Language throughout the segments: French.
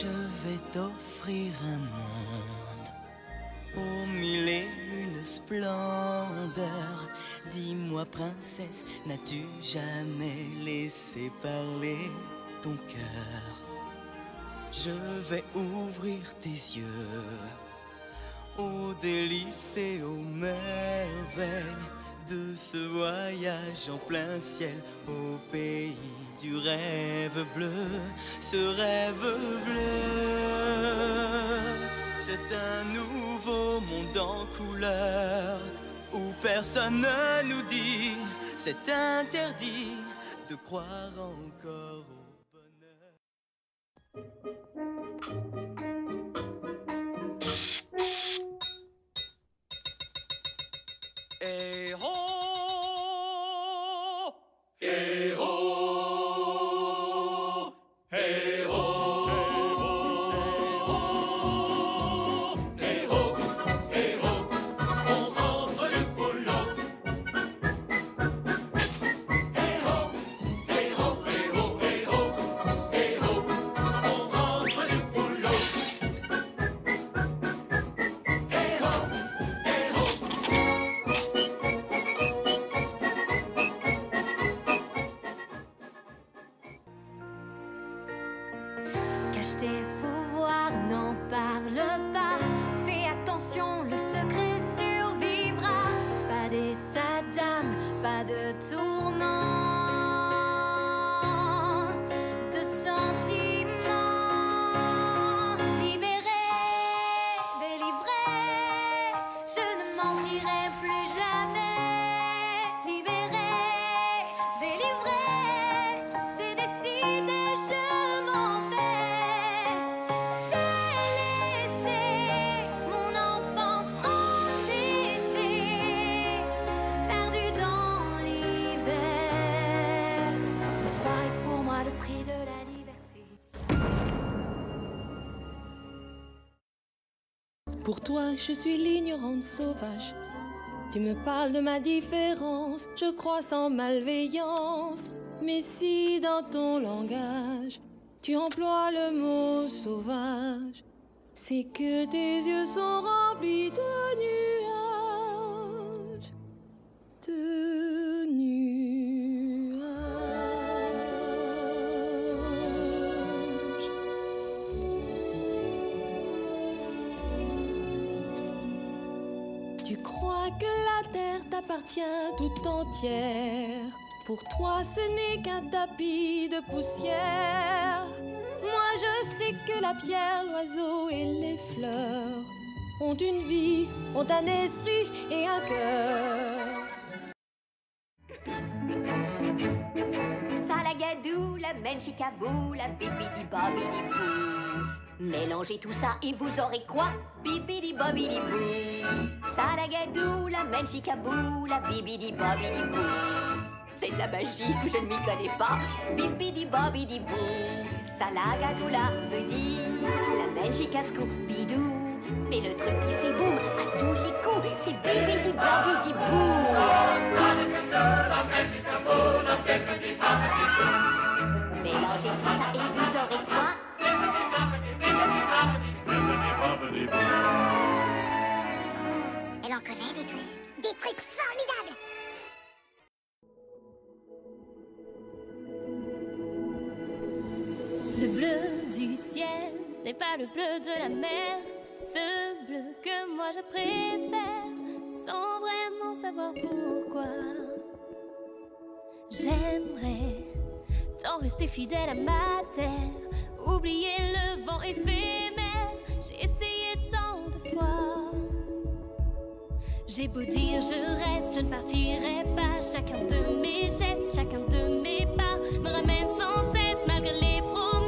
je vais t'offrir un monde aux mille et une splendeurs. Dis-moi, princesse, n'as-tu jamais laissé parler ton cœur? Je vais ouvrir tes yeux aux délices et aux merveilles de ce voyage en plein ciel au pays du rêve bleu, ce rêve bleu. C'est un nouveau monde en couleur où personne ne nous dit c'est interdit de croire encore au Eh tes pouvoirs, n'en parle pas. Fais attention, le secret survivra. Pas d'état d'âme, pas de tourment, Pour toi, je suis l'ignorante sauvage. Tu me parles de ma différence, je crois sans malveillance. Mais si dans ton langage, tu emploies le mot sauvage, c'est que tes yeux sont remplis de nuages. Tu crois que la terre t'appartient tout entière. Pour toi, ce n'est qu'un tapis de poussière. Moi, je sais que la pierre, l'oiseau et les fleurs ont une vie, ont un esprit et un cœur. La menchikabou, la bibidi bobidi bou. Mélangez tout ça et vous aurez quoi? Bibidi bobidi bou. Salagadou, la menchikabou, la bibidi bobidi bou. C'est de la magie que je ne m'y connais pas. Bibidi bobidi bou. Salagadoula veut dire la menchikaskou bidou. Mais le truc qui fait boum à tous les coups, c'est bibidi bobidi bou. Du ciel n'est pas le bleu de la mer. Ce bleu que moi je préfère, sans vraiment savoir pourquoi. J'aimerais tant rester fidèle à ma terre, oublier le vent éphémère. J'ai essayé tant de fois. J'ai beau dire je reste, je ne partirai pas. Chacun de mes gestes, chacun de mes pas me ramène sans cesse, malgré les promesses,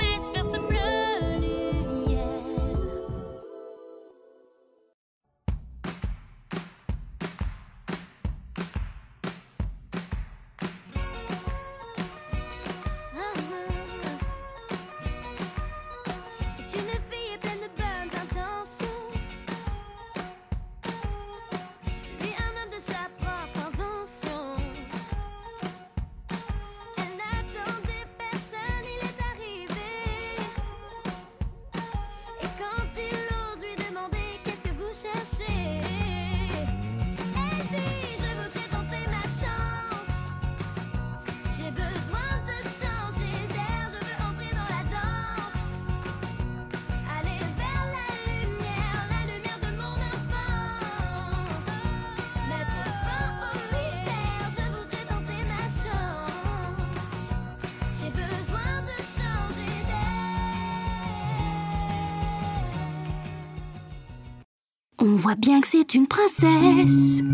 On voit bien que c'est une princesse.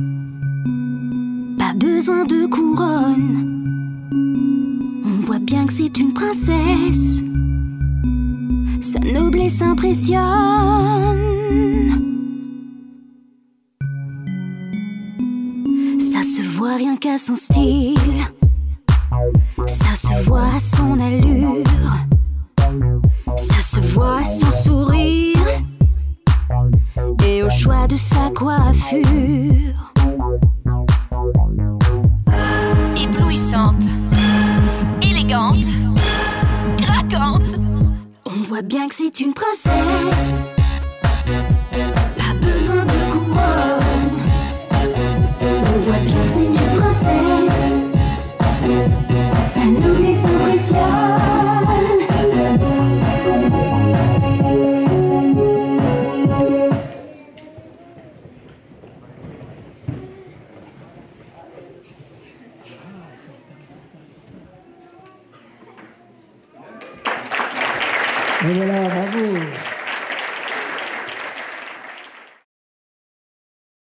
Pas besoin de couronne. On voit bien que c'est une princesse. Sa noblesse impressionne. Ça se voit rien qu'à son style. Ça se voit à son allure. De sa coiffure. Éblouissante, élégante, craquante. On voit bien que c'est une princesse. Et voilà, bravo.